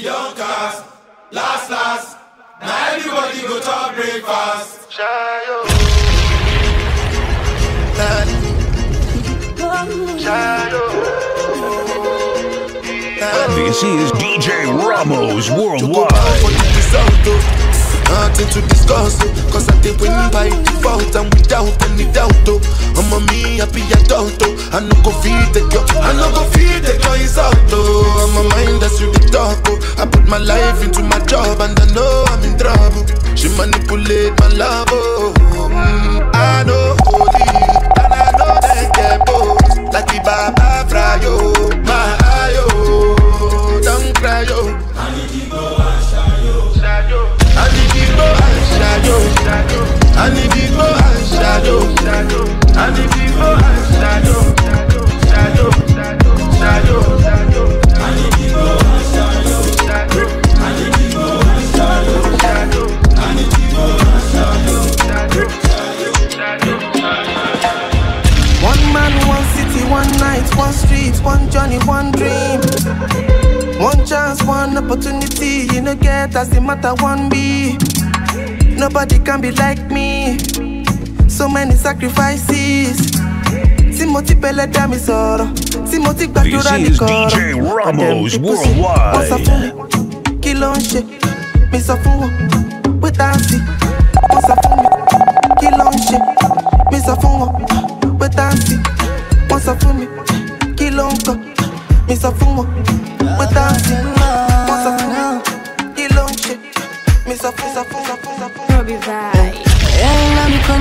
e don cast. Last last, now everybody go to breakfast. This is DJ Ramoz for Worldwide. Nothing to discuss, oh. Cause I did win by default and without any doubt, oh. I'm a me happy adult, oh. I no go feed the girl, I no go feed the girl is out, oh. I'm a mind that's you the talk, oh. I put my life into my job and I know I'm in trouble. She manipulate my love, oh. Mm, I know holy, One man, one city, one night, one street, one journey, one dream. One chance, one opportunity. You know, get as the matter one be. Nobody can be like me. So many sacrifices. Timothy Pele dá mi sọ̀rọ̀. Timothy gbàdúrà ní This is kọ̀rọ̀. DJ Ramoz Dem people say, Wọ́n sọ fún Worldwide. mi, kí ló ń ṣe? Mi sọ fún wọn, pé dáǹsì. Wọ́n sọ fún mi, kí ló ń ṣe? Mi sọ fún wọn, pé dáǹsì. Wọ́n sọ fún mi, kí ló ń kọ? Mi sọ fún wọn, pé dáǹsì. Wọ́n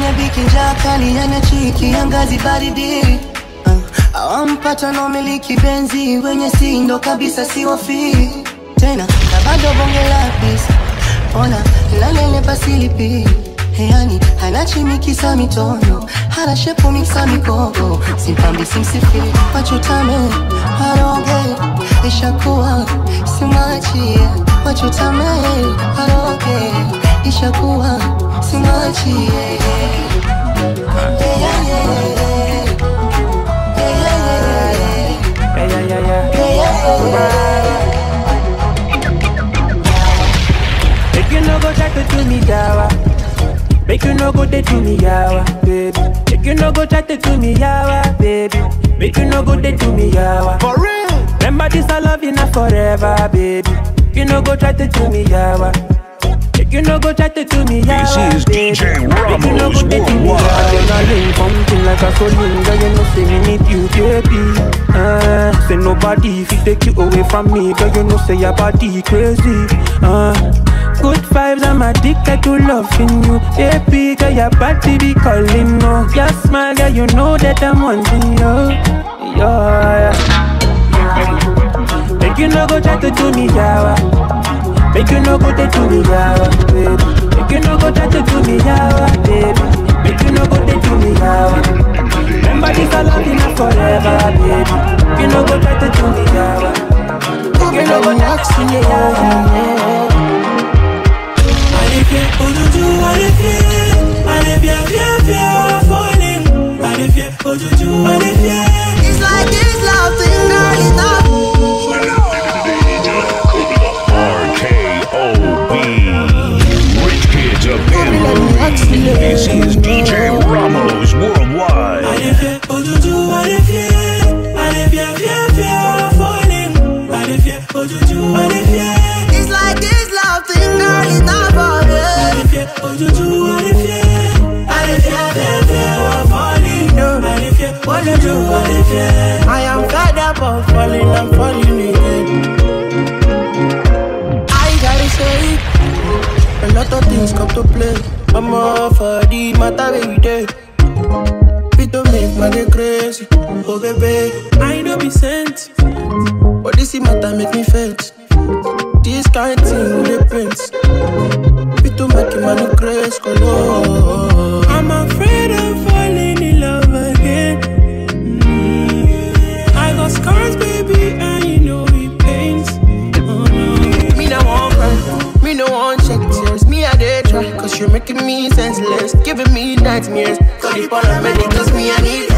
Njaa biki jakali yana chiki angazi baridi uh, awampata naomiliki benzi wenye sindo kabisa siwafi tena na bado bonge la pesa. Ona lalele pasilipi yani anachimikisa mitono hana shepu miksa mikogo. Simpambi simsifi wachutame haroge. Ishakuwa simwachie wachutame haroge. Ishakuwa Make you no go try to do me yawa. Make you no go do me yawa, baby. Make you no go try to do me yawa, baby. Make you no go do me yawa. For real. Remember this love you now forever, baby. You no go try to do me yawa. You no go try to me This is. DJ you Ramoz do me Worldwide. I link like a girl, you know say me need you, baby. Uh, say nobody if you take you away from me, girl, you know say your body crazy. Uh, good vibes, I'm addicted to loving you, baby. Girl, your body be calling, no. Your smile, girl, you know that I'm wanting you. Yeah, yeah. Make you no go try to me, yawa. Make you no go try to me, yawa, baby. Make you no go try to me, yawa, baby. Make you no go try to me, yawa. Remember this, I love you forever, baby. You no go try to me, yawa. You no go try to me, yawa. Alifie, ojuju, alifie Alifie, fie, fie, falling Alifie, ojuju, alifie It's like this love thing, girl, This is DJ Ramoz Worldwide. It's like this love thing, girl, it's not for I am fed up of falling and falling again. Lot of things come to play. I'm all for the matter every day. don't make money crazy. Oh, baby, I know be sent but this is matter make me faint. This kind of thing with the prince. don't make money crazy. Color. Oh, oh, oh. I'm afraid nightmares. Call the paramedic, cause me I need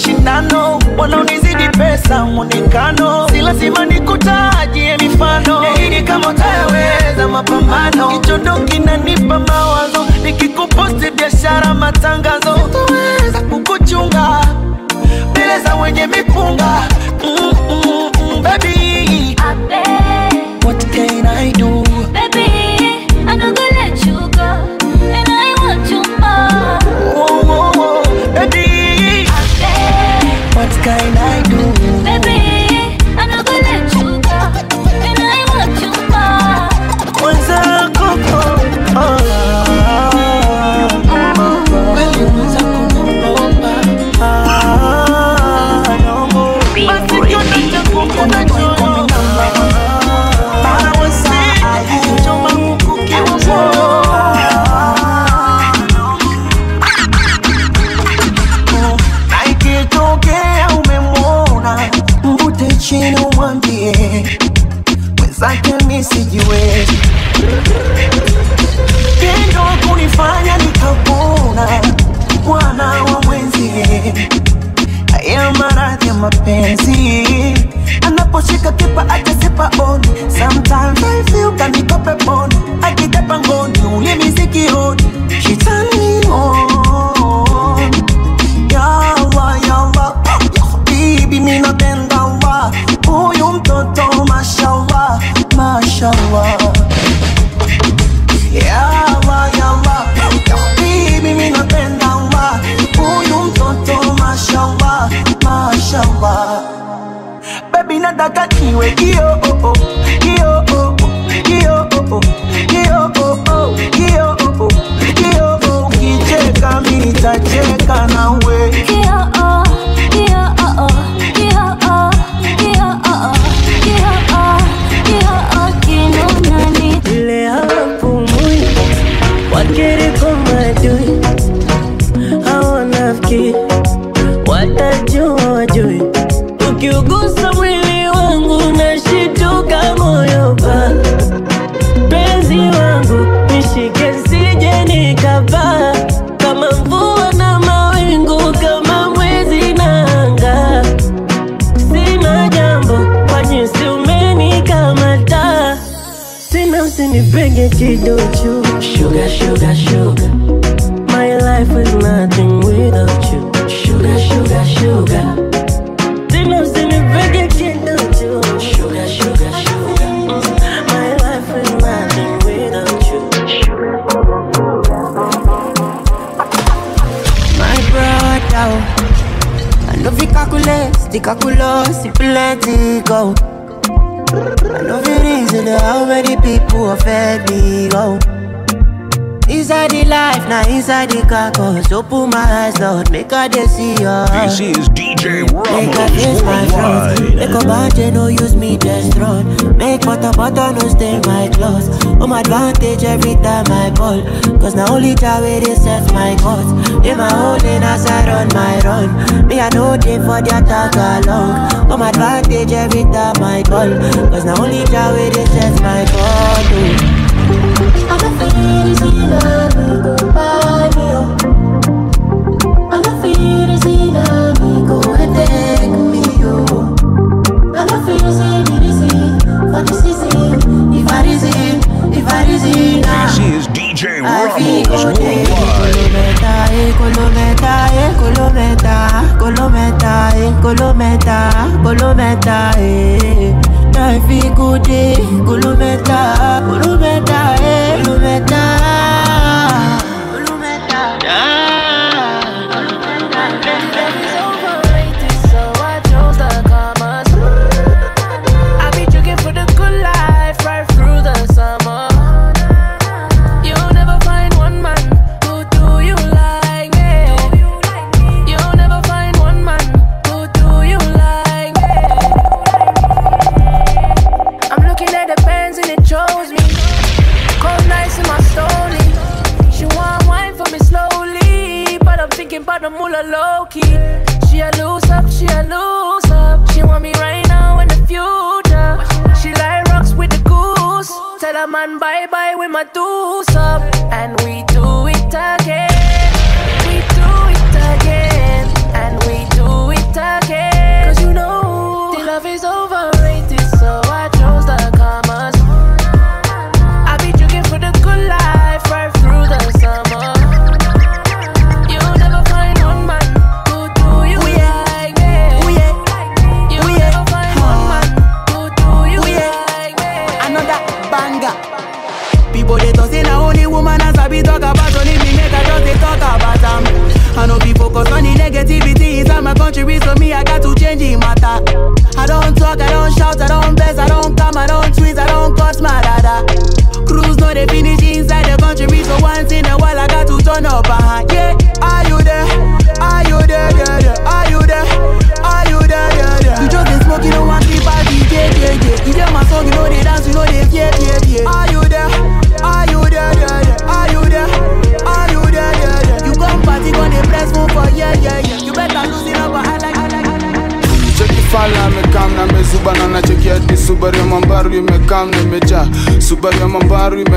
mashindano, wanaonizidi pesa, muonekano, si lazima nikutajie mifano, ni kama utayaweza mapambano, kichondo kinanipa mawazo, nikikuposti biashara, matangazo, utaweza kukuchunga mbele za wenye mipunga. Mm -mm -mm, baby. What can I do? Ukigusa mwili wangu na shituka moyo pa penzi wangu. Nishike sije nikapaa kama mvua na mawingu kama mwezi na anga. Sina jambo kwa jinsi umenikamata tena usinipenge kidochu shuga shuga shuga Calculus, it go. I know it reason how many people affect me, go. Now inside the car, cause open my eyes, Lord, make her they see ya. This is DJ Ramoz Worldwide. Make a bunch, no use me, just run. Make butter, butter, no stay my clothes. Home advantage every time I call. Cause now only Jaweh they set my guts. They my own as I run my run. Me, I know they for the attack along. Home advantage every time I call. Cause now only Jaweh they set my guts. Oh. I'm a feeling, Ramoz worldwide. Colometa, colometa, colometa, colometa, colometa, life is good, colometa, colometa, colometa. she a loser. She want me right now in the future. She like rocks with the goose. Tell a man bye bye with my deuce up. And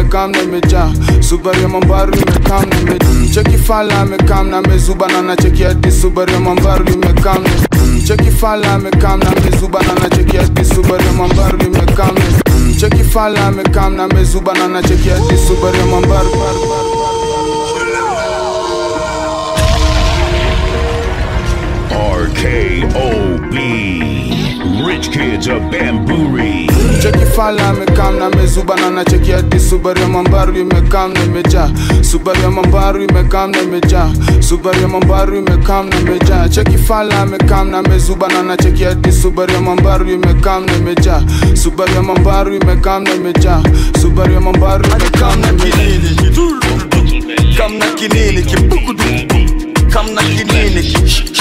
kam nimejaa Subaru ya mambaru nimekam nimejaa Cheki fala amekam na mezuba na nacheki hadi Subaru ya mambaru nimekam Cheki fala amekam na mezuba na nacheki hadi Subaru ya mambaru nimekam Cheki fala amekam na mezuba na nacheki hadi Subaru mambaru RKOB Rich kids of Bamburi. Cheki fala me mezubana na cheki hadi Subaru ya mambaru imekamna imejaa. Subaru me mambaru imekamna imejaa. Subaru ya mambaru imekamna imejaa. Cheki fala me mezubana na cheki hadi check ya mambaru imekamna imejaa. Subaru ya mambaru imekamna imejaa. Subaru ya mambaru imekamna imejaa. Kamna kinini kibugudu Kamna kinini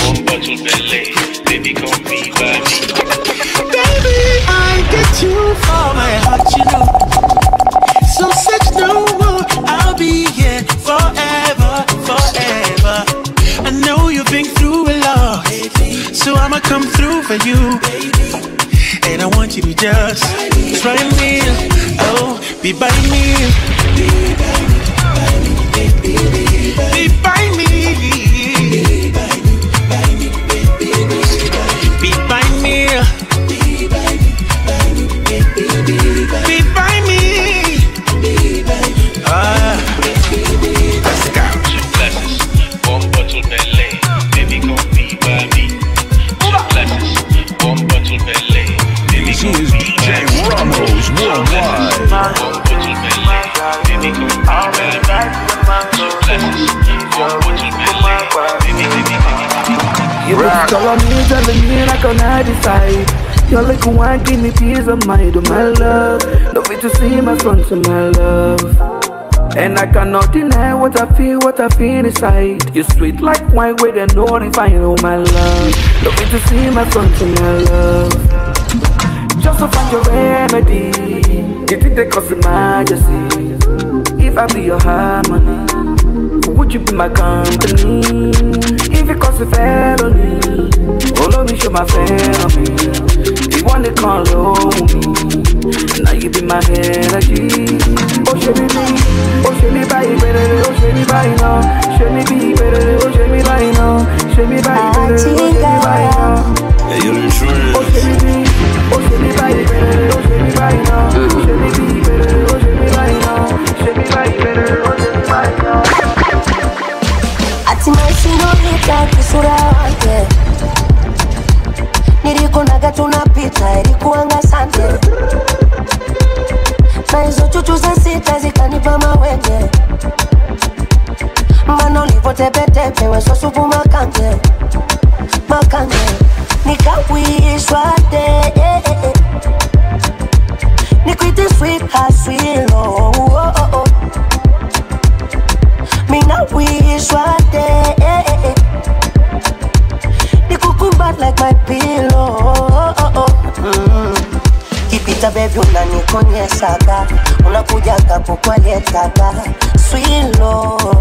Bomba tu belle Baby come be body my heart, you know. So search no more. I'll be here forever, forever. I know you've been through a lot, so I'ma come through for you. Baby. And I want you to just try me, oh, be by me. Be by me. Be decide. Your little wine give me peace of mind, oh my love. Love me to see my son, to my love. And I cannot deny what I feel, what I feel inside. You sweet like wine with a no refine, oh my love. Love me to see my son, to my love. Just to find your remedy. You think they cause emergency. If I be your harmony. Would you be my company? If it costs a felony, oh let me show my family. You want to call on me, now you be my energy. Oh show me be, oh show me by better, oh show me by now, show me be better, oh show me by now, show me by better, oh show me by now. Hey, you're insurance. Oh show me be, oh show me by better, oh show me by now, show me be better, oh show me by now, show me by better, oh show me by now. Hatimaye sinolita kisura wake nilikunaga tunapita ilikuanga sante. Na hizo chuchu za sita zikanipa mawenge. Mana ulivotepetepe wesosupu makange? Makange de Unakujaga kukwaletaga Swilo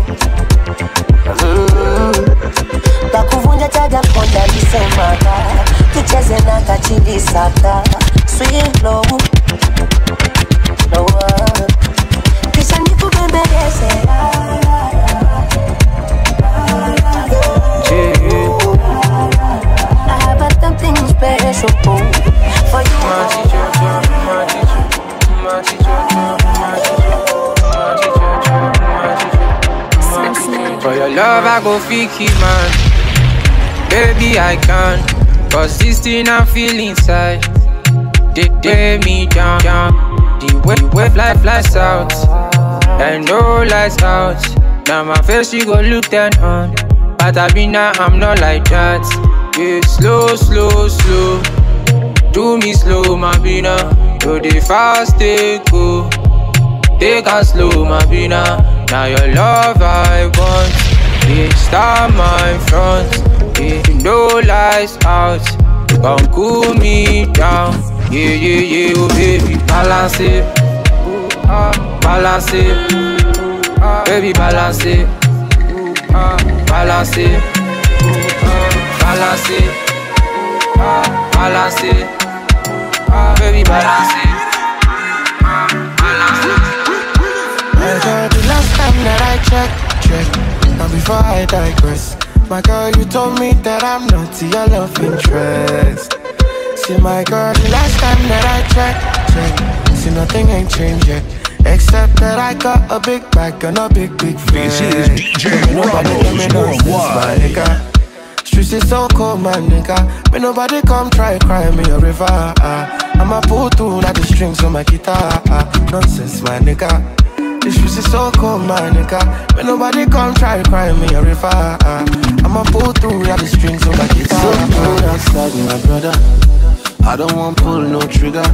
love, I go it, man. Baby, I can. Cause this thing I feel inside. They weigh me down, down. The way, the way fly, flies out. And no lights out. Now my face, you go look that on. But I be now, I'm not like that. Yeah, slow, slow, slow. Do me slow, my bina. Do the fast, take go. Take a slow, my bina. Now your love I want. Yeah, start my front. Yeah, no lights out. Come cool me down. Yeah, yeah, yeah, oh baby, balance it. Ah, balance it. Baby, balance it. Balance it. Balance it. Balance it. Baby, balance it. Balance it. My girl, the last time that I checked, checked, and before I digress, my girl, you told me that I'm not your love interest. See, my girl, the last time that I checked, checked, see, nothing ain't changed yet. Except that I got a big bag and a big, big flex. This is DJ Nobody tell me nonsense, my nigga. streets is so cold, my nigga. May nobody come try cry me a river. I'ma pull through like the strings on my guitar. Nonsense, my nigga. The streets is so cold, my nigga. May nobody come try cry me a river. ah. I'ma pull through like the strings on my guitar. So cold outside, my brother. I don't want pull no trigger.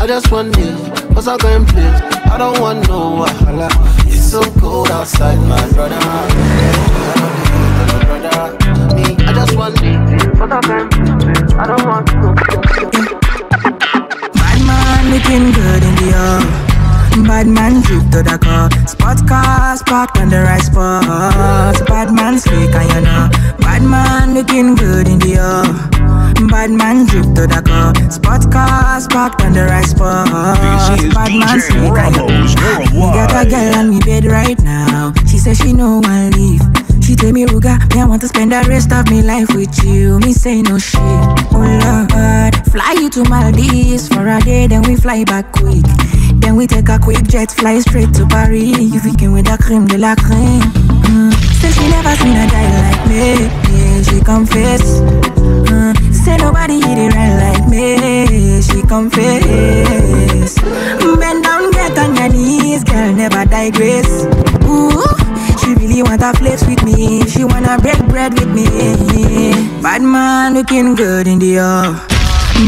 I just want it, cause I go in place. I don't want no wahala. It's so cold outside, my brother. Me, I just want it, cause I go in place. I don't want no Bad man looking good in the air. Bad man drip to the car. Spot cars parked on the right spot. Bad man slick and you know. Bad man looking good in the air. Bad man drip to the car. Spot cars parked on the right spot. Bad man slick and you know. Got a girl on me bed right now. She says she no one leave. She tell me, Ruga, me I want to spend the rest of me life with you. Me say no shit. Oh Lord, fly you to Maldives for a day, then we fly back quick. Then we take a quick jet, fly straight to Paris. You thinking with the creme de la creme? Mm. Say she never seen a guy like me. Yeah, she confess. Mm. Say nobody hit it right like me. She confess. Bend down, get on your knees, girl, never digress. Ooh, she really wanna flex with me. She wanna break bread with me. Bad man looking good in the air.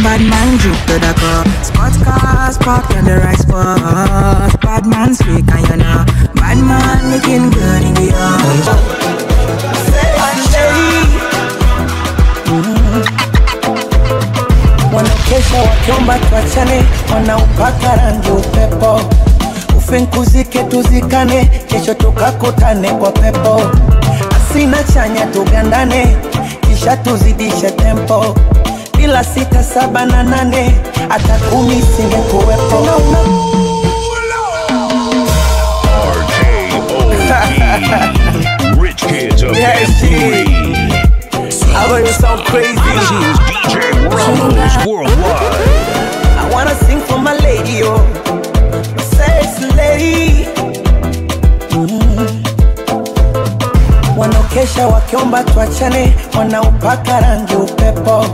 Bad man drip to the car. Spot cars parked on the right spot. Bad man speak and you know. Bad man looking good in the Wanakesha wakiomba tuachane, wanaupaka rangi upepo. Ufinkuzike tuzikane, kesho tukakutane kwa pepo. Asina chanya tugandane, kisha tuzidishe tempo. Bila sita saba na nane, hata kumi singekuwepo. no, no. RKOD. Rich kids of Yeah, I know you sound crazy. This is DJ Ramos Worldwide. I wanna sing for my lady, oh, Wanaokesha wakiomba tuachane, wanaupaka rangi upepo.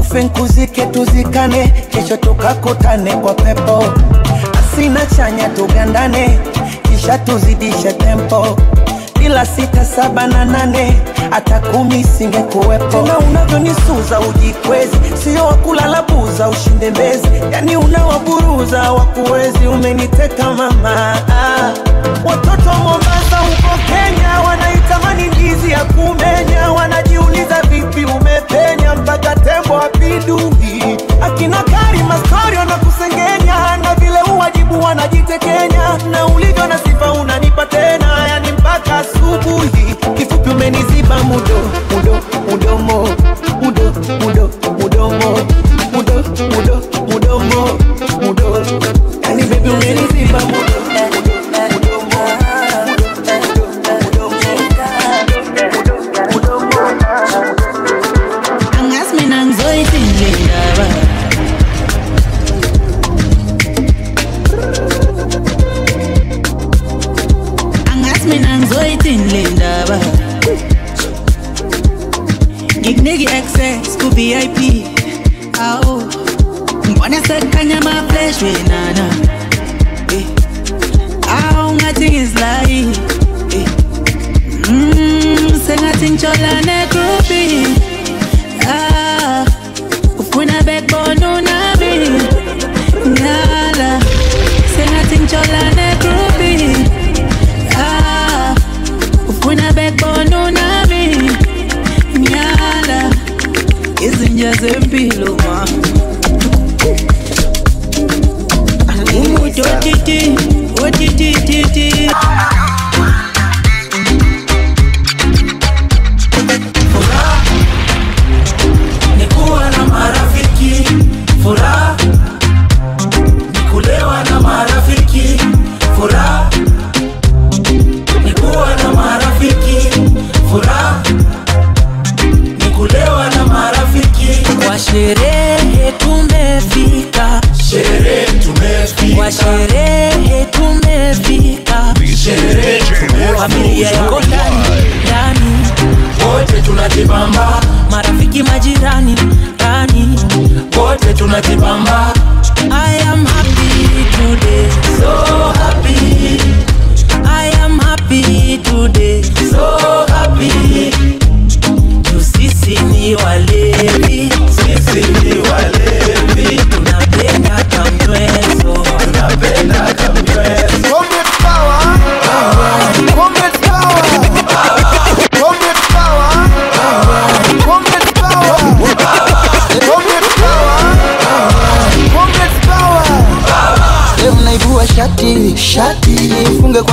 ufenkuzike tuzikane, kesho tukakutane kwa pepo. Asina chanya tugandane, kisha tuzidishe tempo. Bila sita saba na nane, hata kumi singekuwepo. Tena unavyonisuza ujikwezi, sio wakulala buza ushinde mbezi, yani unawaburuza wakuwezi. Umeniteka mama, ah. watoto wa Mombasa huko Kenya wanaitamani ndizi ya kumenya, wanajiuliza vipi umepenya mpaka tembo apindui. Akina Karima story wanakusengenya na vile uwajibu wanajitekenya, na ulivyo na sifa unanipa tena, yani mpaka asubuhi. Kifupi umeniziba mudo mudo mudomo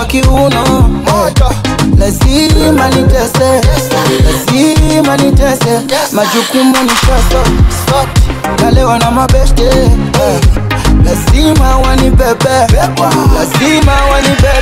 funge moto. Kiuno lazima nitese. Lazima nitese. Majukumu ni kalewa na mabeste. Eh. lazima wanibebe. Lazima wanibebe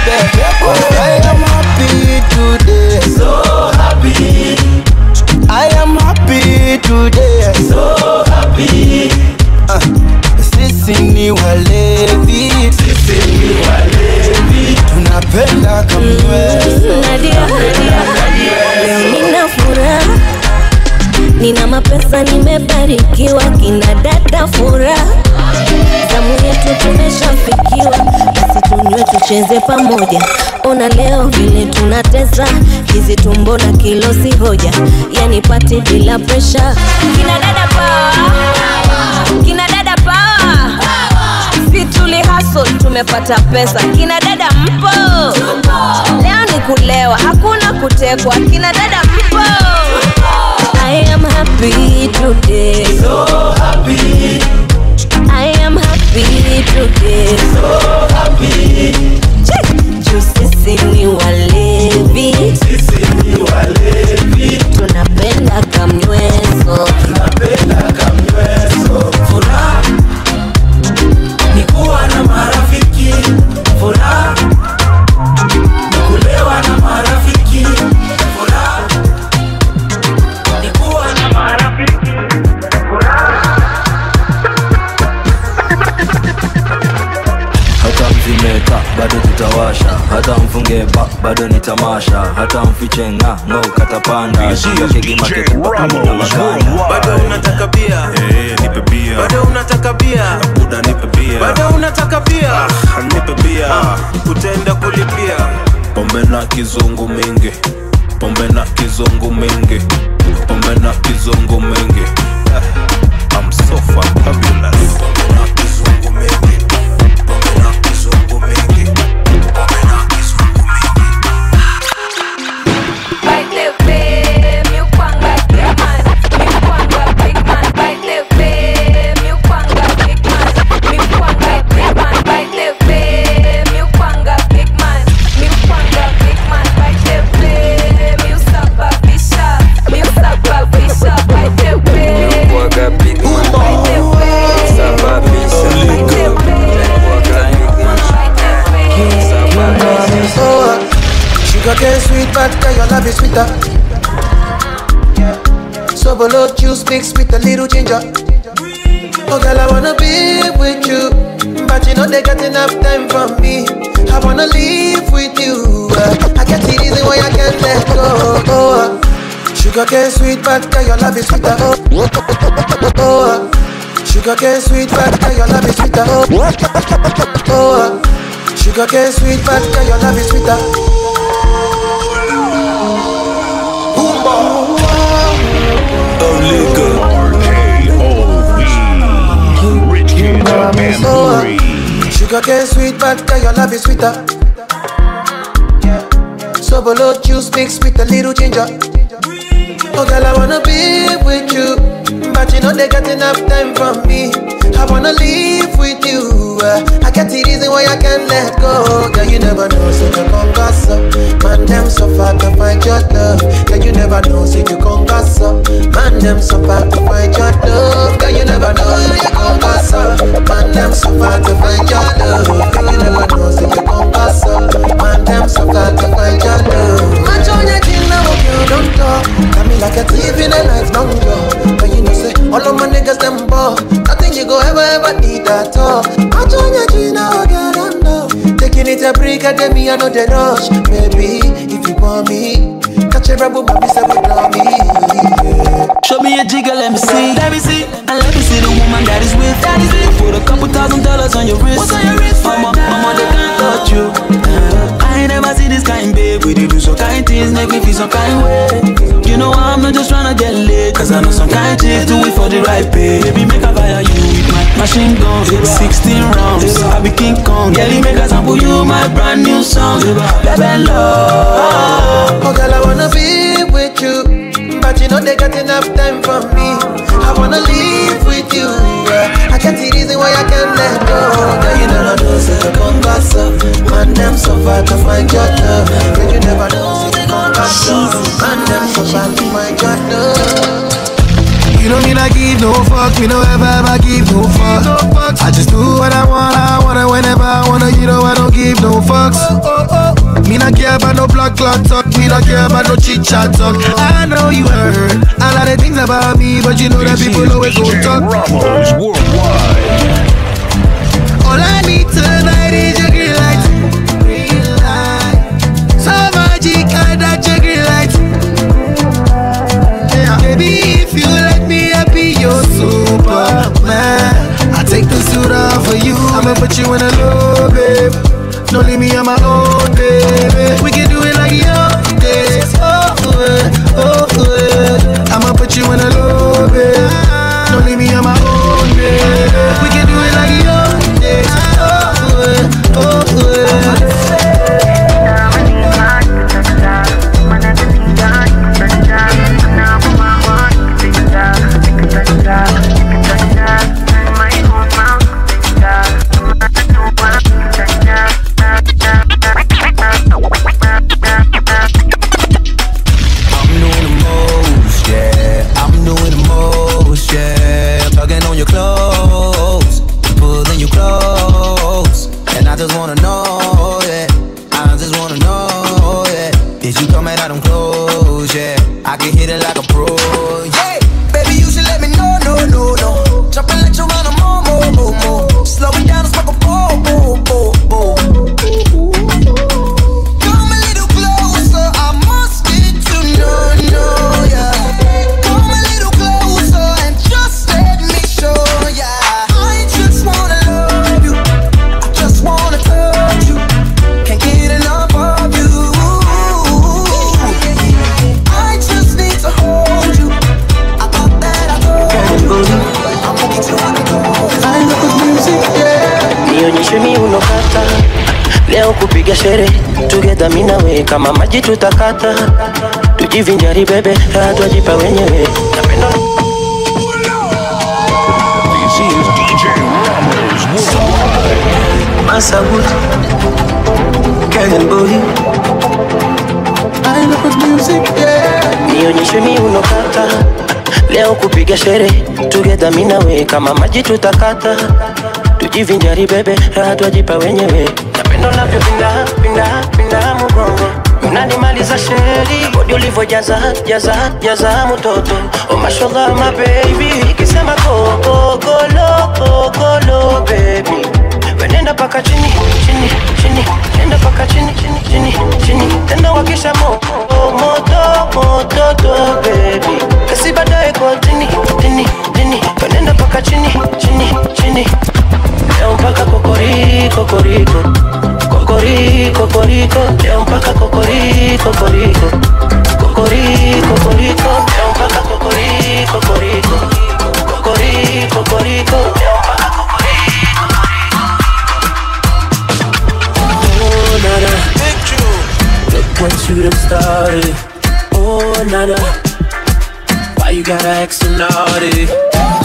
pamoja. Ona leo vile tunatesa, hizi tumbo na kilo si hoja, yani pati bila presha. Kina dada power, kina dada power, hustle tumepata pesa, kina dada mpo, leo ni kulewa, hakuna kutekwa, kina dada mpo. I am happy today. so happy I am happy today. so happy Juu sisi ni walevi, tunapenda kamnywezo, tunapenda kamweso mfunge bado ni tamasha. Hata mfiche nga ngo katapanda bado unataka bia? Eh, nipe bia. Bado unataka bia? Buda nipe bia. Bado unataka bia? Ah, nipe bia. Utaenda kulipia. Pombe na kizungu mingi. Pombe na kizungu mingi. Pombe na kizungu mingi. Ah, I'm so fabulous. Pombe na kizungu mingi but girl, your love is sweeter. So below juice mixed with a little ginger. Oh, girl, I wanna be with you, but you know they got enough time for me. I wanna live with you. Uh, I get the reason why I can't let go. Oh, uh, sugar cane sweet, but girl, your love is sweeter. Oh, uh, sugar cane sweet, but girl, your love is sweeter. Oh, oh, uh, sugar cane sweet, but girl, your love is sweeter. Sugar cane sweet, but girl, your love is sweeter. So below juice mixed with a little ginger. Oh girl, I wanna be with you, but you know they got enough time for me. I wanna live with you. Uh, I get the reason why I can't let go. Girl, you never know, so you conquer so. Man, them so far to find your love. Girl, you never know, so you conquer so. Man, them so far to find your love. Girl, you never know, so you conquer so. Man, them so far to find your love. dey rush, baby. If you want me, catch every rebel, baby, say we love me. Show me a jigger, let me see, let me see, and let me see the woman that is with. That is with. Put a couple thousand dollars on your wrist. What's on your wrist? Mama, mama, they can't touch you. Uh, I ain't never seen this kind, babe. We do some kind things, make me feel some kind way. You know I'm not just tryna get laid, cause I know some kind things. do it for the right pay. Baby, make a fire you with my machine sample you my brand new song. Baby, love. Oh girl, I wanna be with you, but you know they got enough time for me. I wanna live with you. yeah. I can't see reason why I can't let go. Girl, you know I know say you come back so. Man, them so far to find your love. Girl, you never know say you come back so. Man, them so far to find your love. You know me not give no fuck, me no ever ever give no fuck. I just do what I want, I wanna whenever I wanna. You know I don't give no fucks. Me not care about no blood clot talk, me not care about no chit chat talk. I know you heard a lot of things about me, but you know that people always go talk. Ramoz Worldwide. All I need tonight I'ma put you in a low, babe. Don't leave me on my own, baby. We can do it like young days. Oh, uh, oh, uh. I'ma put you in a low, babe. kama maji tutakata, tujivinjari bebe, eh, twajipa wenyewe. Nionyeshe miunokata leo kupiga shere tugedha minawe kama maji tutakata tujivinjari bebe, eh, twajipa wenyewe. Napenda unavyopinda pinda unanimaliza sheri bodi ulivyojaza jaza jaza mtoto oh mashallah baby ikisema kokolo baby. Wenenda paka chini chini chini. Nenda paka chini chini chini chini. Tena wakisha mo moto moto to baby wenenda paka chini chini chini leo mpaka kokori kokoriko kokori kokoriko leo mpaka kokori kokoriko kokori kokoriko leo mpaka kokori kokoriko Oh, nana. Look what you done started. Oh, nana. Why you gotta act so naughty?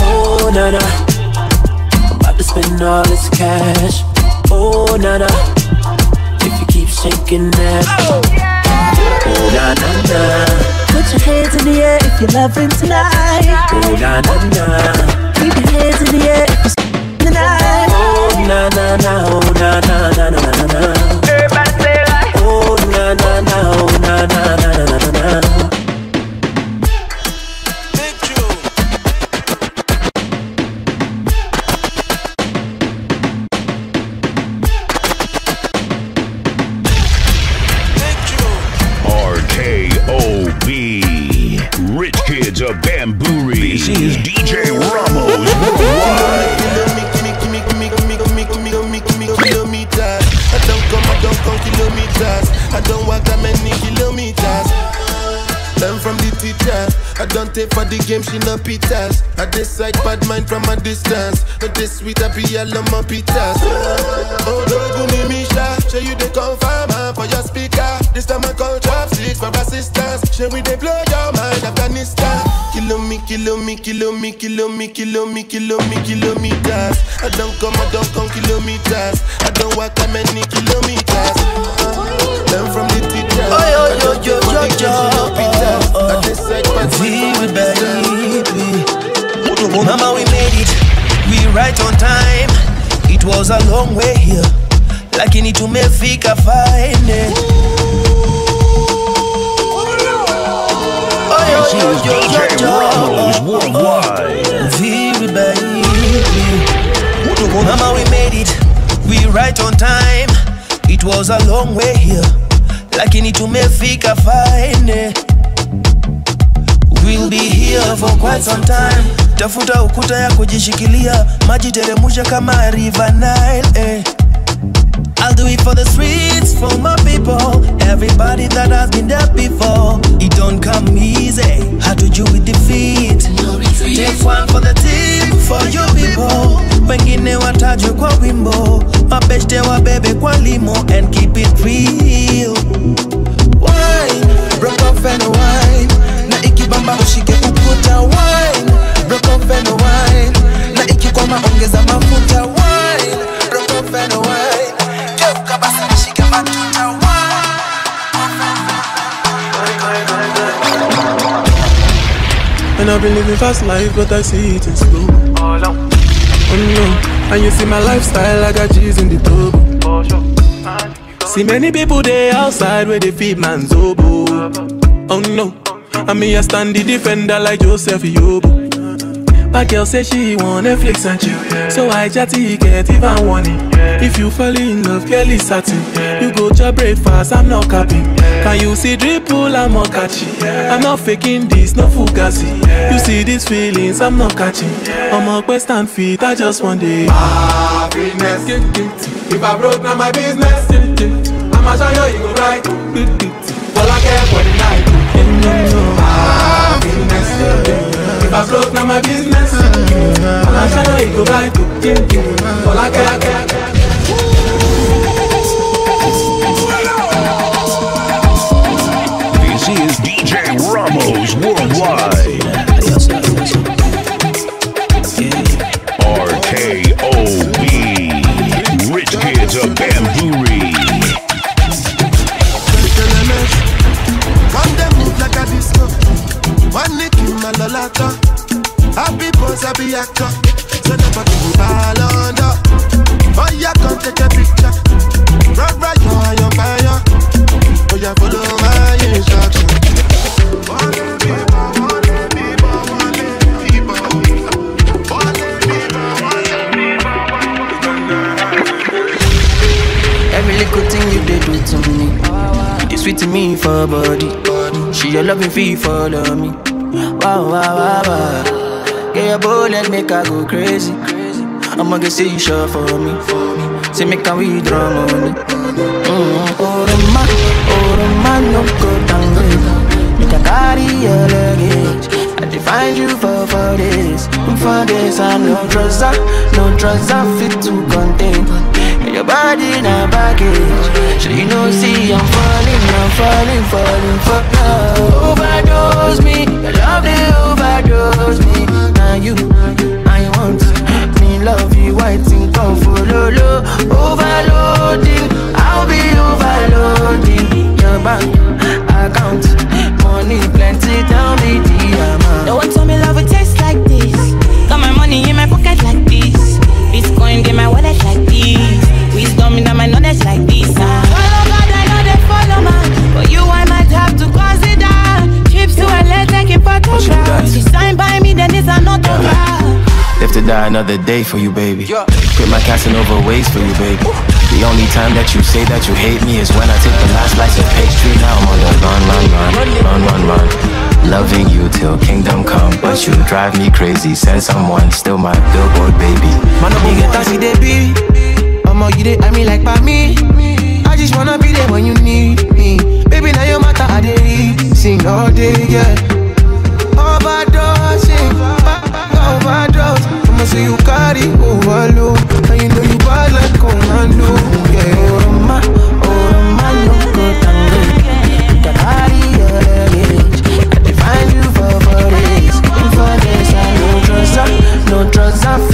Oh, nana. I'm about to spend all this cash. Oh, nana. If you keep shaking that. Oh, na na na. Put your hands in the air if you're loving tonight. Oh, na na na. Keep your hands in the air if you're tonight. Oh, na na na. Oh, na na na na na na. Oh, na na na. Oh, na na na na na I for the game, she no pitas. I decide bad mind from a distance. But this sweet, I be all on my pitas. Oh, me Misha. Show you the confirm for your speaker. This time I call chopsticks for assistance. Show we they blow your mind, Afghanistan. Kilo me, kilo me, kilo me, kilo me, kilo me, kilo me, kilometers. I don't come, I don't come kilometers. I don't walk that many kilometers. Learn from the Oh, yo, yo, yo, yo, yo. Mama, we made it. We right on time. It was a long way here, lakini tumefika fine. Oh, yo, yo, yo, yo, yo. Ramoz Worldwide. Baby. Mama, we made it. We right on time. It was a long way here, lakini tumefika faine We'll be here for quite some time. Tafuta ukuta ya kujishikilia, maji teremusha kama River Nile. Eh. I'll do it for the streets, for my people, everybody that has been there before. It don't come easy. How to do with defeat? Take one for the team, for you people. Wengine watajwe kwa wimbo, mabeshte wabebe kwa limo and keep it real. I've been living fast life, but I see it in slow. Oh no, and you see my lifestyle, I got G's in the turbo. See many people there outside where they feed man's oboe. Oh no, I mean I stand the defender like Joseph Yobo. My girl say she want Netflix and chill, so I chatty get even warning. If you fall in love, girl is. You go to breakfast, I'm not capping. Can you see dripple? I'm not catchy. I'm not faking this, no fugazi. You see these feelings, I'm not catching. I'm a quest and feet, I just want it. Happiness. If I broke, now my business. I'ma show you, you go right. All I care for the night. Happiness. If I broke, now my business. I'ma show you, you go right. All I care, care, care. Happy. So never give me ball under. Oh, yeah, come take a picture. Right, right, you are your fire. Oh, yeah, follow my instruction. Every little thing you did do to me, it sweet to me for body. She your loving fee follow me. Wow, wow, wow, wow. Get your bullet, make her go crazy. I'ma get say you sure for me. Say make her withdraw money. Mm-hmm. Oh, the man, oh, the man, no go down Make her carry your luggage. I define you for for this, for this. I no trust, no trust, I fit to contain. Your body na baggage. So you know, see, I'm falling, I'm falling, falling for love. Overdose me, your love they overdose me. You, I want me love you, white in come follow low. Overloading, I'll be overloading your bank account. Money plenty, tell me the amount. No one told me love would taste like this. Got my money in my pocket like this. Bitcoin in my wallet like this. Wisdom in my knowledge like this. Ah. Follow God, I know they follow man. But you, I might have to consider. Trips to LA, taking photographs. You by me, then it's an autograph. Live to die another day for you, baby. Quit my Casanova ways for you, baby. The only time that you say that you hate me is when I take the last slice of pastry. Now I'm on the run, run, run, run, run, run. Loving you till kingdom come, but you drive me crazy. Send someone, still my billboard baby. Man, you get taxi, they be. I'ma you they, I mean like by me. I just wanna be there when you need me. Baby, now your matter, I dey sing all day, yeah massive. Now. I'ma see you carry overload. And you know you bad like commando. Yeah, oh my, oh my, loco tango. The. I define trust her, no trust her.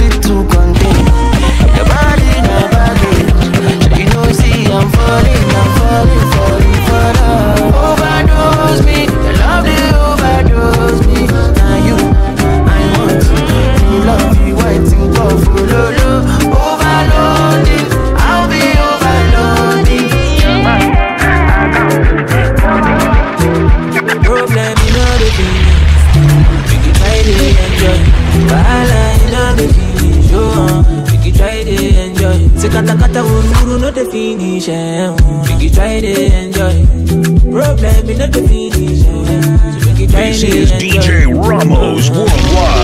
This is. DJ Ramoz Worldwide.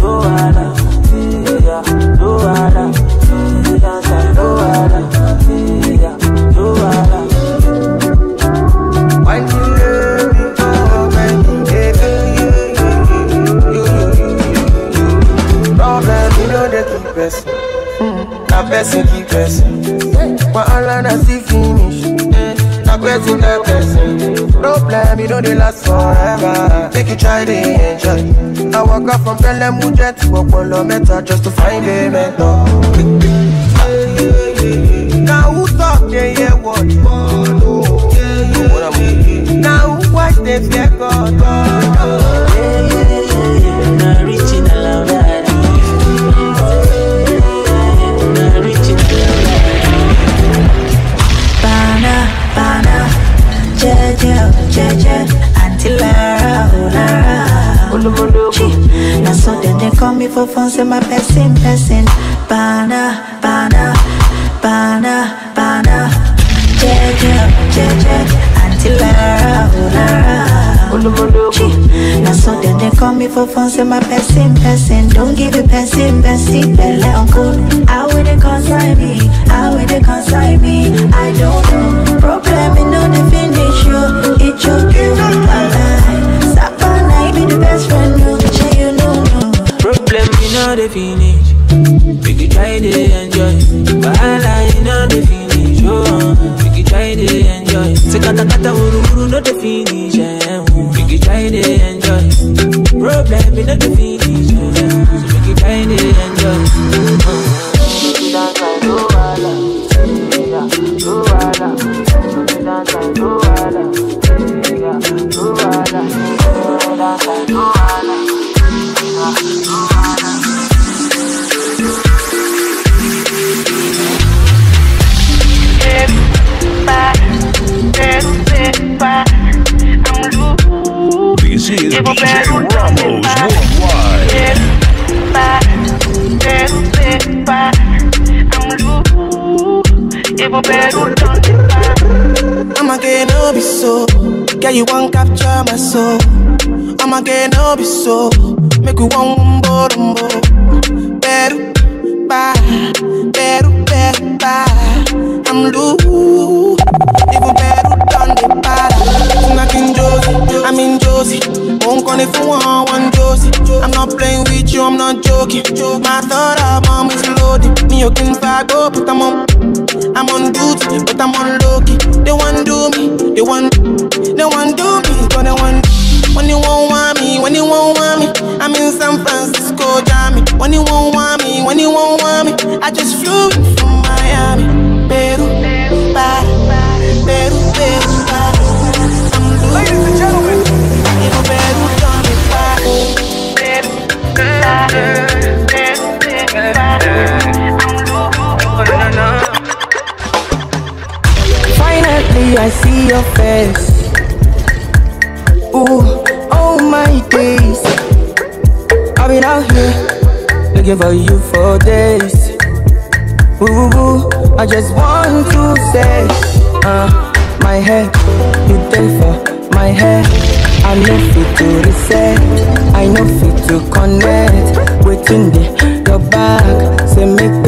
Problem, know they last forever. Make you try to enjoy. I walk up from Pelham Mujet to Apollo Meta just to find a mentor. Now who talk they hear what? Now who watch they fear God? Call me for phone, say my person, person. Bana, bana, bana, bana, jeje, jeje, Auntie Lara, oh Lara. Now so then they call me for phone, say my person, person. Don't give it person, person, belle uncle. How will they consign me? How will they consign me? I don't know. Problem in no the finish you. It choke you. Alright. Savannah, be the best friend. You know. Know the finish. Make you try to enjoy. Wahala, you know the finish. Oh, make you try to enjoy. Say kata kata uru uru, no the finish. Eh. Make you try to enjoy. Problem, you know the finish. Eh. So make you try to enjoy. This so. Girl, you want capture my soul. I'ma get no be so. Make you want umbo umbo. Better, bye. Better, better, bye. I'm loose. Even better done the para. Knocking Josie, I'm in Josie. Won't call it for one, one Josie. I'm not playing with you, I'm not joking. My thought of mom is loaded. Me, you can fag up, but I'm on. I'm on duty, but I'm on low they want, they want do me, but they want. When you won't want me, when you won't want me, I'm in San Francisco, Jammy. When you won't want me, when you won't want me, I just flew in I see your face. Ooh, oh my days. I've been out here looking for you for days. Ooh, I just want to say, uh, my head, you there for my head. I know fit to reset, I know fit to connect. Waiting there, your back, say make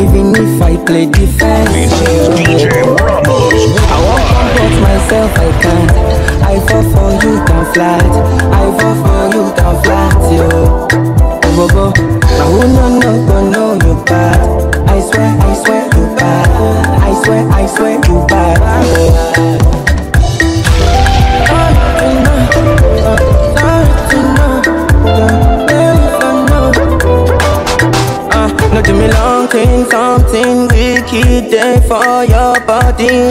even if I play defense. DJ Ramoz I won't comport myself, I can't. I fall for you, can flat. I fall for you, can flat, yo. Go, go, go. Now who no, no, go, no, you bad. I swear, I swear, you bad. I swear, I swear, you bad. No do me long thing, something wicked there for your body.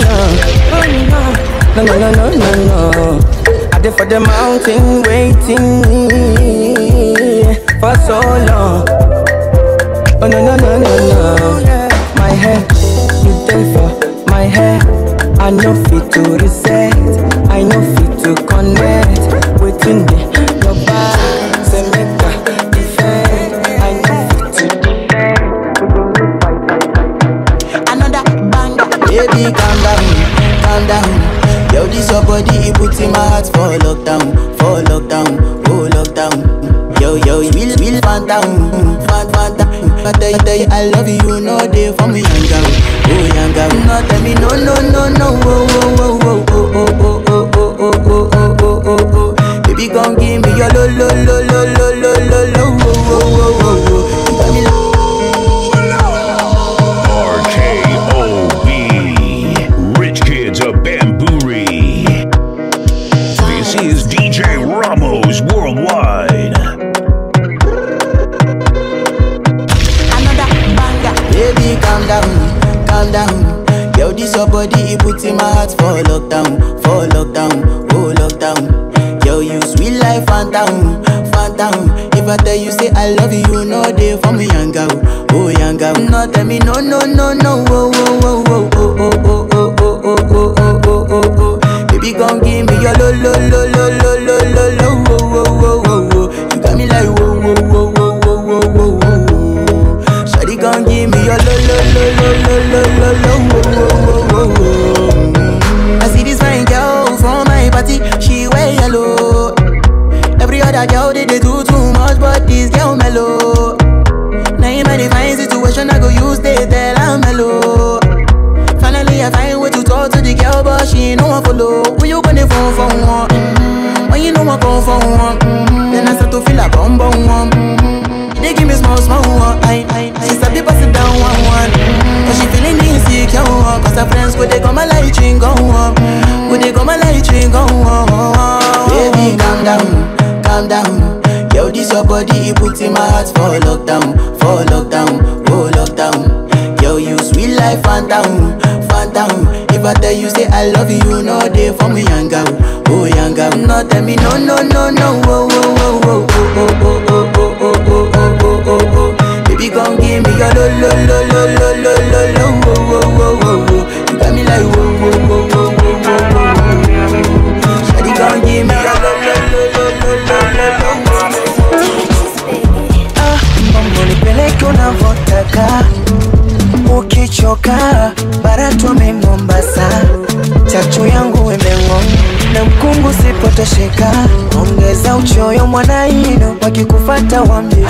No, no, no, no, no, no. I did for the mountain waiting for so long. Oh no, no, no, no, no. My head, you there for my head. I know fit to reset. I know fit to connect. Waiting hearts for lockdown, for lockdown, oh lockdown. Yo, yo, will, will, fan down, fan, fan down. I tell you, tell you, I love you, no day for me, younger, girl, oh young. No, tell me, no, no, no, no, oh, oh, oh, oh, oh, oh, oh, oh, oh, oh, oh, oh, oh. Baby, come give me your lo, lo, lo, lo, lo, lo, lo, lo, oh, oh, oh, oh. Lo lo lo lo lo lo mkungu sipotosheka ongeza uchoyo mwanaino wakikufata wambie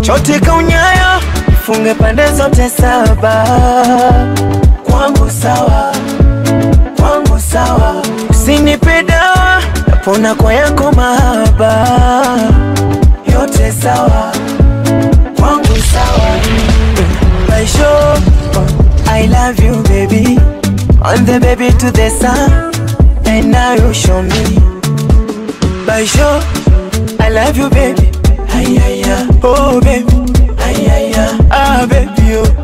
chote unyayo funge pande zote saba. Kwangu sawa kwangu sawa. Usinipe dawa napona kwa yako mahaba. Yote sawa kwangu sawa. My show I love you baby. On the baby to the sun and now you show me. By show I love you baby. Ay, ay, oh baby. Ah baby oh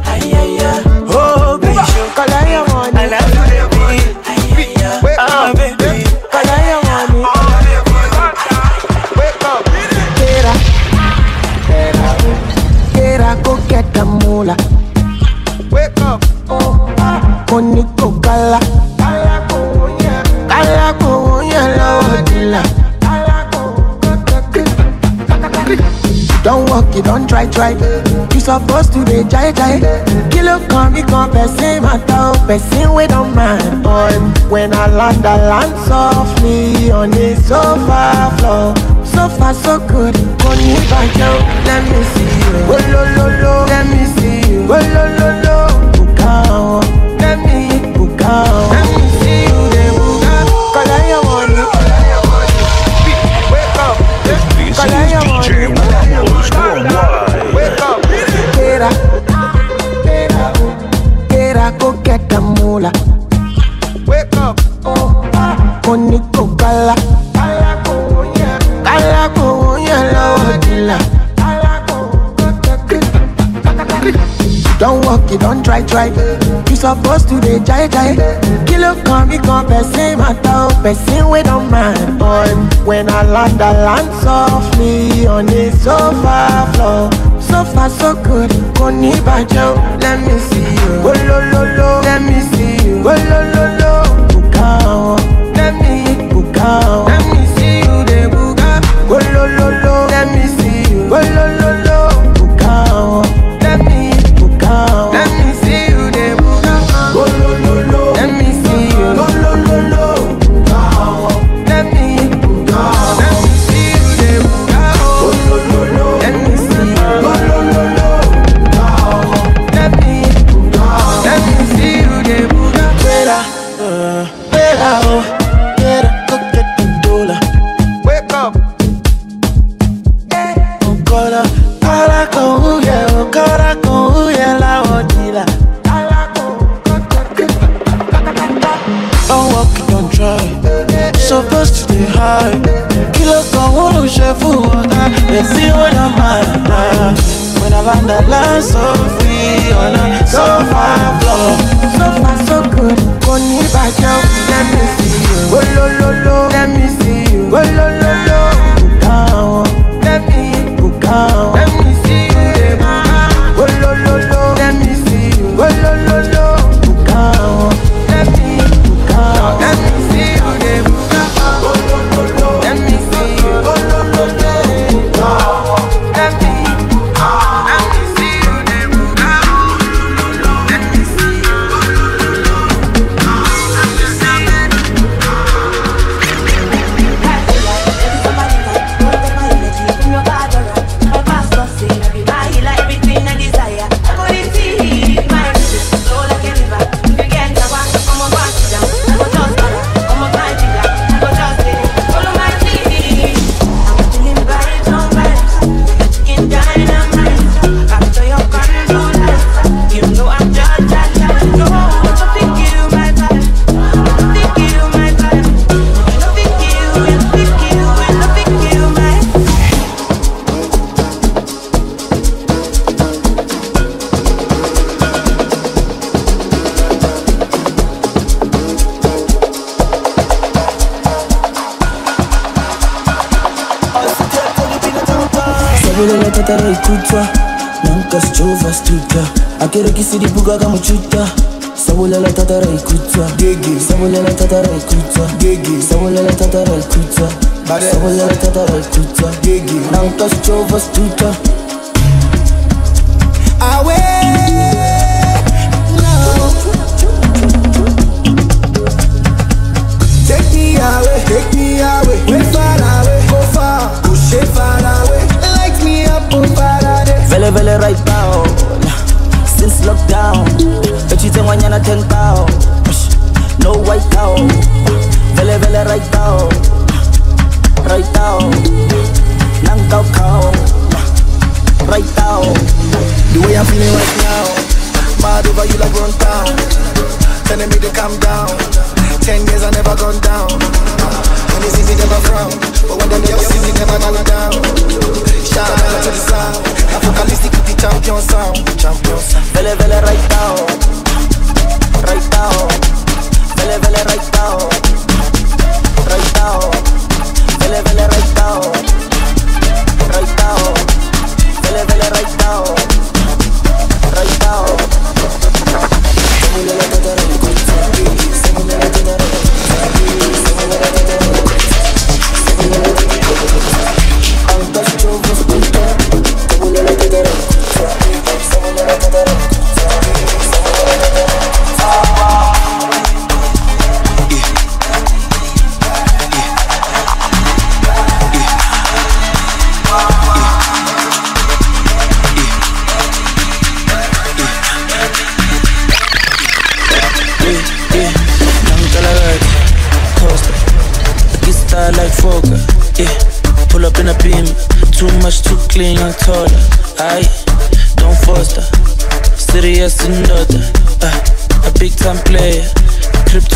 try try. You supposed to be jai jai. Kilo kan mi kan pesin mata o Pesin wey don mind boy. When I land I land softly On the sofa floor. So far so good Kò ní bàjẹ́ o Let me see you. Olololo oh, Let me see you. Olololo oh, Bùkà wọn oh. Let me bùkà wọn. Oh. tribe You supposed to dey jai jai. Kilo kan mi kan pesin mata o Pesin wey don mind on. When I land, I land softly On the sofa floor. So far so good, kò ní Let me see you, olololo. Let me see you, olololo. Buka let me buka Let me see you, dey buka. Olololo, let me see you, olololo. nitara itutwa nanka sichova situtwa akerekisiribuka kamuchuta sabolala tatara ikutwa gege sabolala tatara ikutwa gege sabolala tatara ikutwa sabolala tatara ikutwa gege nanka sichova situtwa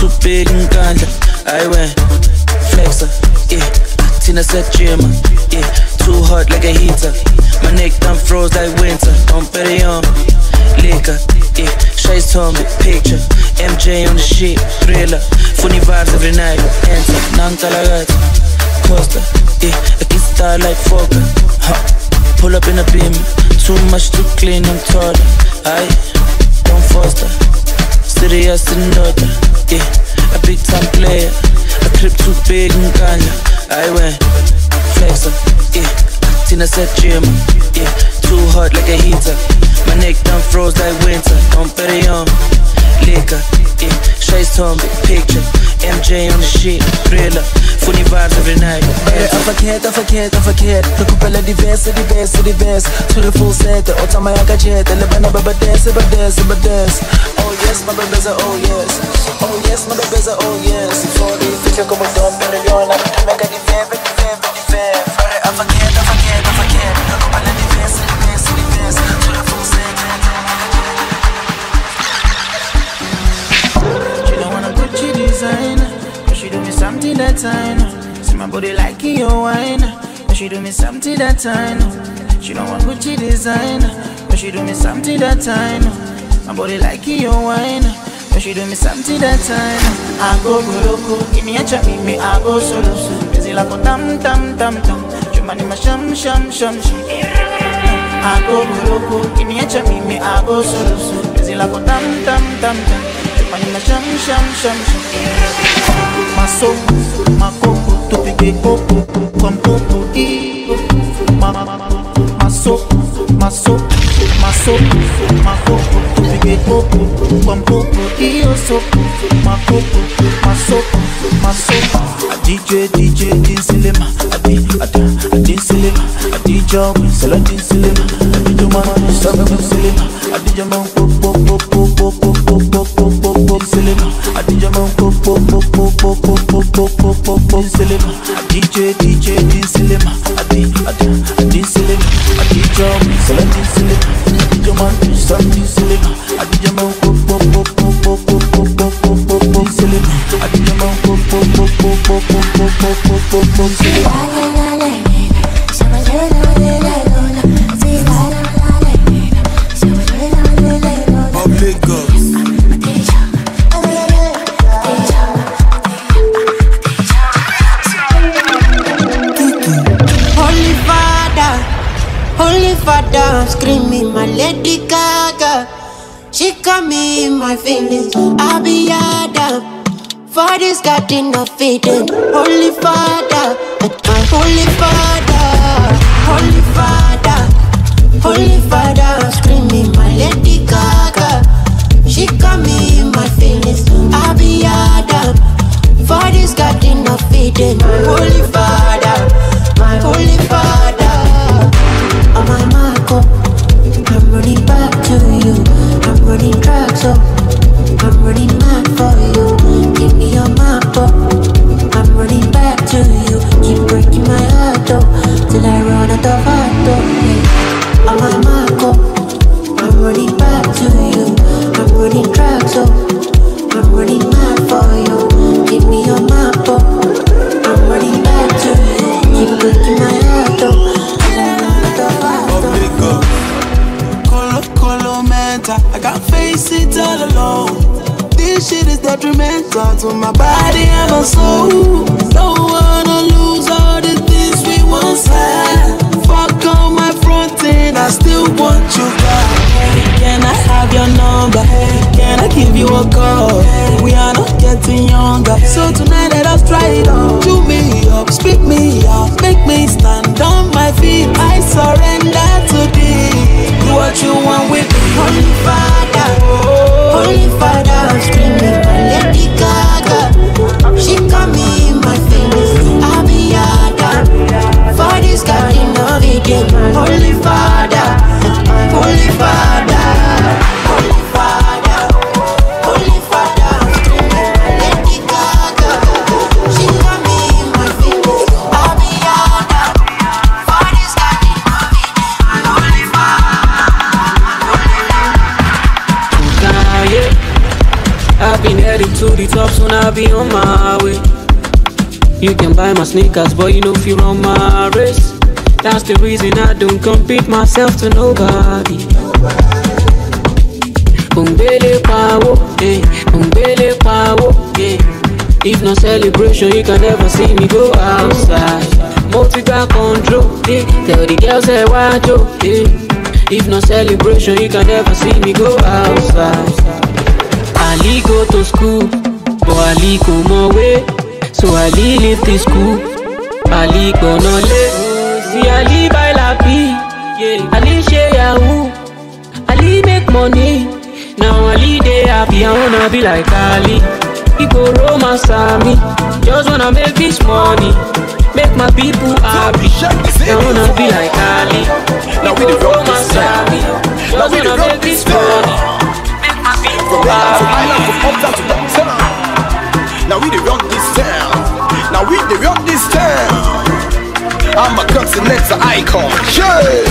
too big and ganja. I went flexer, yeah. Tina said Jimmer, yeah. Too hot like a heater. My neck done froze like winter. Don't bet it on. Liquor, yeah. Shades told me, picture. MJ on the sheet, thriller. Funny vibes every night. Enter, Nankalagata, Costa, yeah. I get star like Fokker, huh. Pull up in a beam, too much, too clean, I'm taller. Aye, don't foster. Serious and daughter, yeah. A big time player. A crib too big and ganja. I went flexer, yeah. Tina said Jim, yeah. Too hot like a heater. My neck done froze like winter. Don't bet it on liquor, yeah. Shades told me, picture. MJ on the sheet, thriller. Funny vibes every night. Eh, I forget, I forget, I forget. Nakupela diverse, diverse, diverse. To the full set, otama yaka jet. Elebana baba dance, baba dance, baba dance. Oh yes, my baby's oh yes. Oh yes, my baby's oh yes. For the future come on, como Don Perignon I'm to make a diverse, diverse, diverse I forget, I forget, I forget body like your wine. But she do me something that know. She don't want Gucci design. But she do me something that know. My body like your wine. But she do me something that know. I go go give me a chop, me I go solo so. Busy like a tam tam tam tam. Chumani ma sham sham sham sham. I go go give me a chop, me I go solo so. Busy like a tam tam tam tam. Chumani ma sham sham sham sham. ma coco to pique coco com coco e ma ma soco ma so ma soco ma coco pique coco com coco e eu ma coco ma ma a DJ DJ din a di a di a din a di job selo din a di joma selo din a di joma pop pop pop pop pop pop po, po, dinsilema, adija, man, po, po, po, po, po, po, po, po, po, po, po, dinsilema, DJ, DJ, dinsilema, adi, ada, adinsilema, adija, winsela, dinsilema, adija, man, sabe, dinsilema, adija, man, po, po, po, po, po, po, po, po, po, po, po, dinsilema, adija, man, po, po, po, po, po, po, po, po, po, po, po, nothing of it. You can buy my sneakers, but you know if you run my race. That's the reason I don't compete myself to nobody. Umbele power, eh, umbele power, yeah. If no celebration, you can never see me go outside. Multi-car control, eh. Tell the girls say watch eh. If no celebration, you can never see me go outside. Ali go to school, but Ali go my way. So Ali leave the school. Ali gonna lay. See Ali buy lappy, yeah. Ali share Yahoo. Ali make money. Now Ali dey happy, I wanna be like Ali. Go romance me. Just wanna make this money. Make my people happy. I wanna be like Ali. He go romance me. Just wanna make this money. Make my people happy. From uptown to downtown. Now we the rock this. Now we the rock this town. I'm a continental icon. Shit.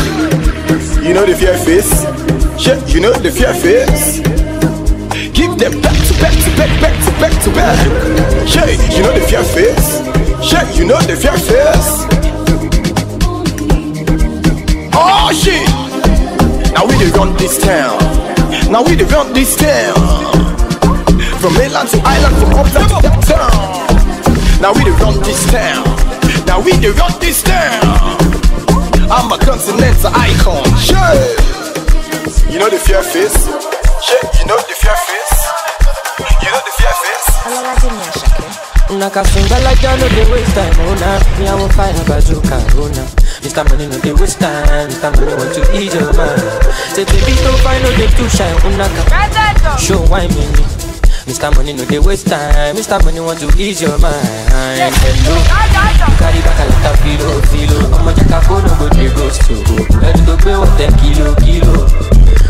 You know the fear face? Shit, you know the fear face? Give them back to back to back, back to back to back. Shit, you know the fear face? Shit, you know the fear face. Oh shit! Now we dey run this town. Now we dey run this town. From mainland to island, from uptown to downtown. Now we dey run this town. Now we dey run this town. I'm a continental icon. Shit! You know the fear face? Shit, you know the fear face? You know the fear face? Nakafunga like I no dey waste time, oh nah Me I won't fight a bazooka, oh nah Mr. Money no dey waste time, Mr. Money want to ease your mind Say baby don't find no dey too shine, oh naka Show why me me Mr. Money no dey waste time, Mr. Money want to ease your mind. Hello, carry back a lot of filo, filo Ọmọ jẹ́ ká fóònù go dey ghost to Ẹni tó gbé wọ́n tẹ kilo, kilo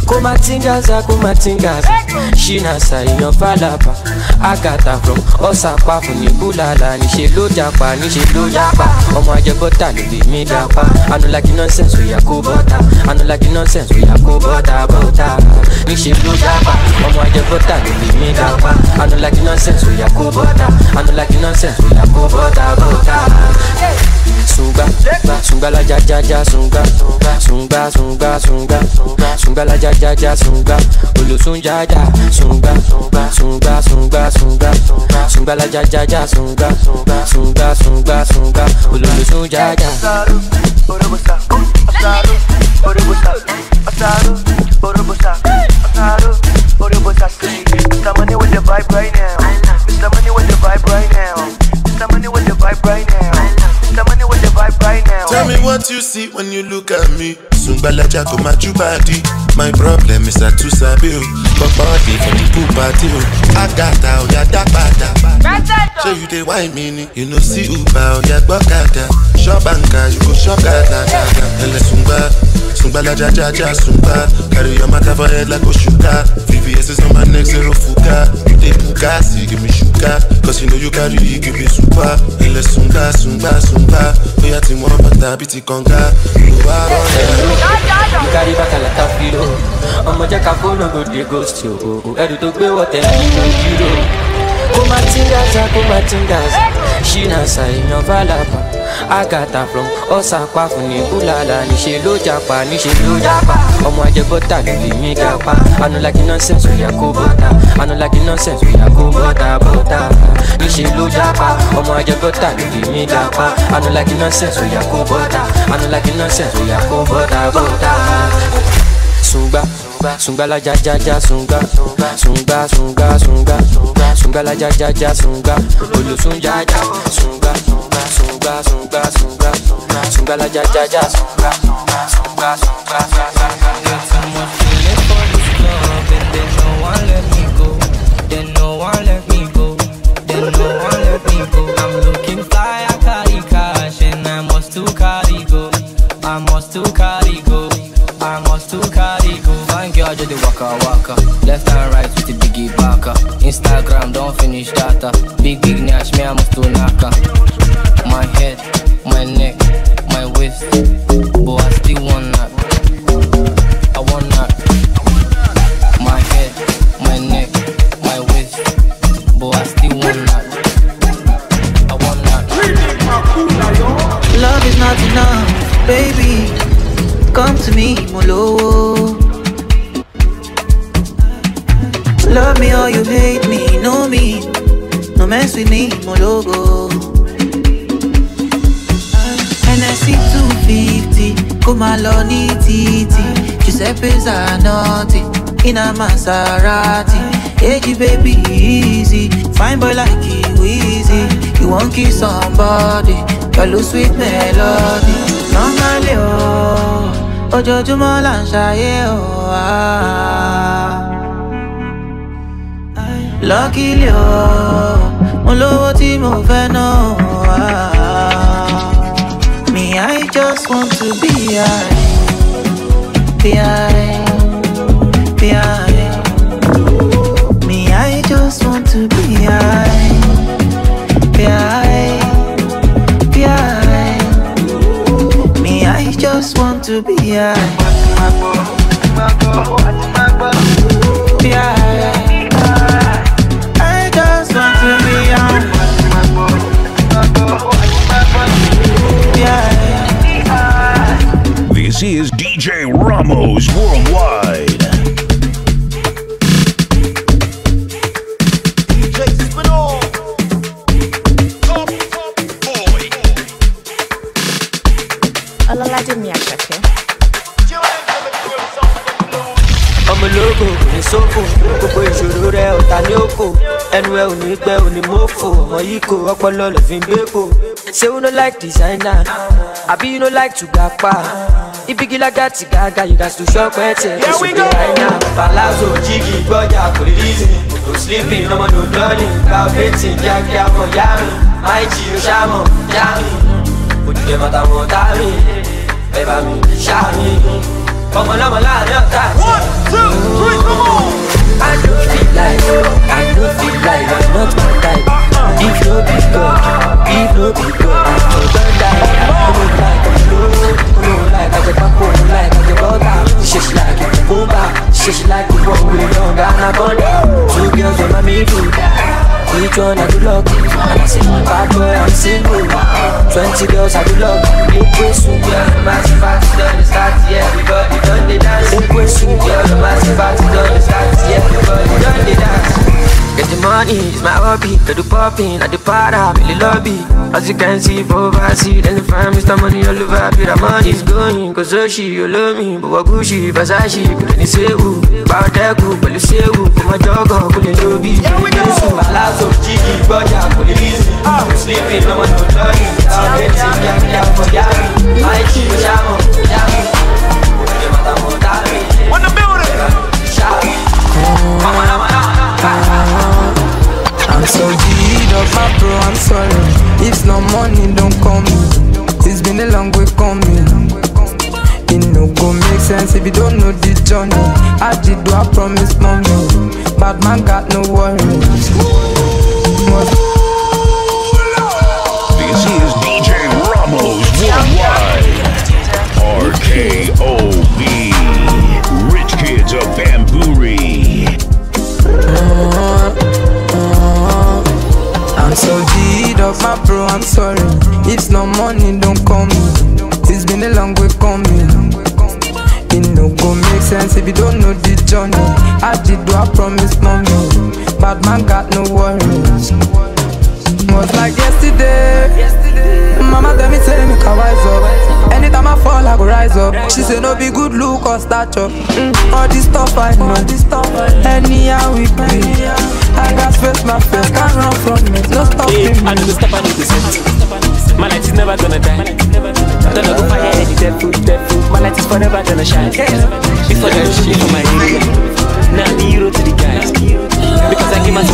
kumatingaza kumatingaza. Shinasa èèyàn falapa. Agata from ọsàpá fún ní búlàlà níṣẹ ló japa níṣẹ ló yapa ọmọ ajẹbọta ló lè mí dapa anulagi nonsense oya kó bọta anulagi nonsense oya kó bọta bọta níṣẹ ló japa. Ọmọ ajẹbọta ló lè mí dapa anulagi nonsense oya kó bọta anulagi nonsense oya kó bọta bọta. Sunga, sunga la ja ja ja sunga, sunga sunga sunga, sunga la ja ja ja sunga, olosun ja ja sunga, sunga sunga sunga, sunga la ja ja ja sunga, sunga sunga sunga, olosun ja ja. Mr. Money with the vibe right now. Mr. Money with the vibe right now. Mr. Money with the vibe right now. What you see when you look at me. Sungbalaja go my body. My problem is I too sabi o. But body for the pool party o. Agata o ya dagbada. Show you dey wine me ni. You know see Uber o ya gbọ́kada. Shop anka you go shop gada gada. Ẹlẹ sungba. Sungbalaja ja ja sungba. Carry your matter for head like Oshuka. VVS is on my neck zero fuka. You dey puka see give me sugar. Cause you know you carry you give me super. Ẹlẹ sungba sungba sungba. Bóyá tí wọ́n bàtà bí ti kànga. Ìwà rọ̀ You carry back a lot of filo ọmọ jẹ́ ká fóònù go dey ghost yo ẹrù tó gbé wọ̀tẹ̀ nínú kilo kó má tingaza kó má tingaza ṣínàṣà èèyàn falapa agata from ọ̀sàpá fún ní búlàlà níṣẹ́ ló japa níṣẹ́ ló japa. Ọmọ ajẹbọ́tà ló lè mí dapa anulagi nonsense oya kó bọ́tà anulagi nonsense oya kó bọ́tà bọ́tà níṣẹ́ ló japa. Ọmọ ajẹbọ́tà ló lè mí dapa anulagi nonsense oya kó bọ́tà anulagi nonsense oya kó bọ́tà bọ́tà sunga sunga la ja ja ja sunga sunga sunga sunga sunga la ja ja ja sunga olosun ja ja. Sunga sunga sunga sunga sunga sunga ja ja ja sunga sunga sunga Then Instagram, don't. Big big Maserati. Hey, baby, easy. Fine boy like you, easy. You won't kiss somebody, your sweet melody. Normally, oh, ojoojúmọ́ là ń ṣayé o. ah. Luckily, oh, mo lówó tí mo fẹ́ ná o. ah. Me, I just want to be high, be high, be I. Just want to be This is DJ Ramoz Worldwide. Ẹnu ẹ ò ní gbẹ ò ní mọ́fò ọmọ yìí kò ọpọlọ lè fi ń kò ṣé you no like designer. Àbí you no like to gapa ibigi lágàtì gàgà you gats to shop ẹtẹ èso bí àìná palazzo jígì gbọ́jà kò lè rí sí no sleeping ọmọ no dọ́ọ̀lì gba bẹ́tì kíákíá mọ̀ yá mi máì jí o ṣá mọ̀ yá mi ojúde mọ́ta mọ́ tá mi ẹ bá mi ṣá mi ọmọ lọ́mọ láàrin ọ̀tá. one two three come on. I no feel like I no feel like I'm not my type. If no be if no be God, I no don die. I no like I no no like I get back home like I get butter. She she like it she she like it one way long anaconda. Two girls on my middle. Which one I do love? And I say, bad boy, I'm single. Twenty girls I do love. Way soon, girl. Massive party done, start, yeah. Everybody done the dance. Way soon, girl. Massive party done, start, yeah. Everybody done the dance. Get the money, it's my hobby. Get the popping, at the para, really lobby. As you can see, for overseas, then the fam, Mr. Money all over. Pay the money is going, cause so she, you love me. But what Gucci, Versace, couldn't say who. Power Deku, but you say who. Put my dog on, couldn't do be. Here we go. Palazzo, Jiggy, Roger, couldn't easy. I'm sleeping, no one no dirty. I'm getting, yeah, yeah, for Yami. My chief, Shamo, Yami. On the building. Shami. Mama, mama, I'm so up, my bro, I'm sorry. If no money, don't call me. It's been a long way coming. It no go make sense if you don't know the journey. I did do I promise, mommy. Bad man got no worries. This is DJ Ramoz Worldwide. RKOB. Rich Kids of Bamburi. I'm so G'd up, my bro, I'm sorry. If no money, don't call me. It's been a long way coming. It no go make sense if you don't know the journey. I did do I promise, mommy. Bad man got no worries. Was like yesterday. Mama tell me, tell me, can wise up. Anytime I fall, I go rise up. She say no be good look or stature. Mm, all this stuff I know. Anyhow we be. I got face my face, can't run from it. No stopping I know the step I need to set. My light is never gonna die. Don't go fire any dead food, dead food. My light is forever gonna shine. Before the shit for my area. Now the hero to the My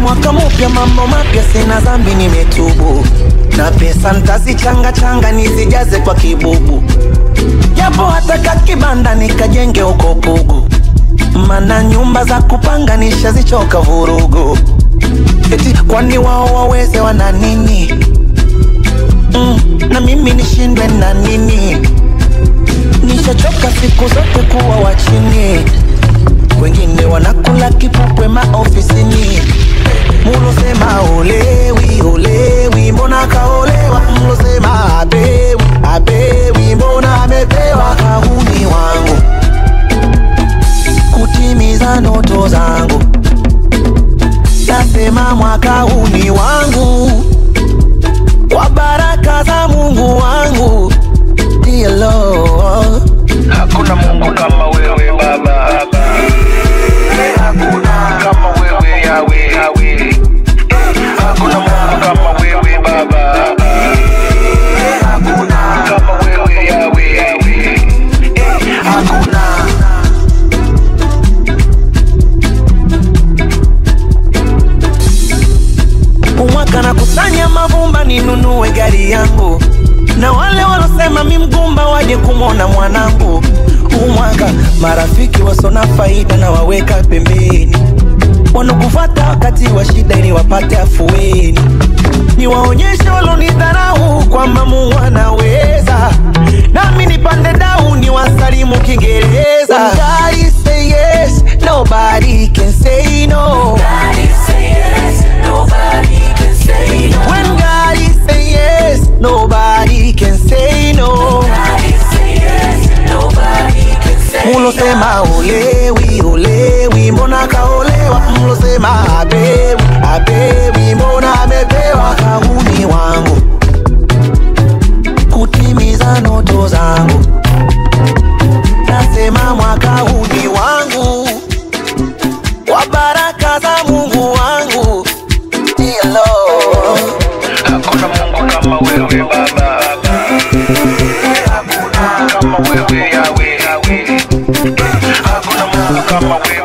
mwaka mpya, mambo mapya, sina nimetubu. Na pesa ntazichanga changa nizijaze kwa kibubu, japo hata kakibanda nikajenge huko Pugu, mana nyumba za kupanga nishazichoka vurugu. Eti kwani wao waweze wana nini? Na mimi nishindwe na nini? Nishachoka siku zote kuwa wa chini, wengine wanakula kipupwe maofisini. Mulosema olewi olewi mbona kaolewa? Mlosema apewi apewi mbona amepewa? Kahuni wangu. Kutimiza ndoto zangu. Nasema mwaka huu ni wangu kwa baraka za mungu wangu Dear Lord. Hakuna Mungu kama wewe Baba, ninunue gari yangu, na wale walosema mi mgumba waje kumwona mwanangu. Umwanga marafiki wasona faida na waweka pembeni, wanakufata wakati wa shida ili wapate afueni. Niwaonyeshe walonidharau kwamba Mungu anaweza, nami nipande dau ni wasalimu kingereza Yes, nobody can say no. Yes, nobody can say no. When nobody can say no. Mulosema olewi olewi, mbona kaolewa? Mulosema abewi abewi, mbona amepewa? Kauni wangu kutimiza ndoto zangu I'm a way.